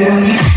Girl,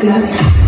good.